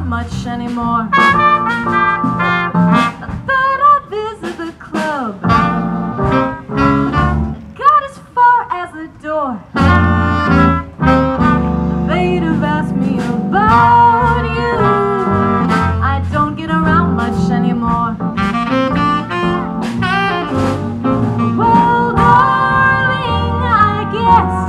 around much anymore. I thought I'd visit the club. Got as far as the door. They'd have asked me about you. I don't get around much anymore. Well, darling, I guess.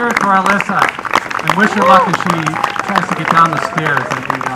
Cheers for Alyssa and wish her luck as she tries to get down the stairs.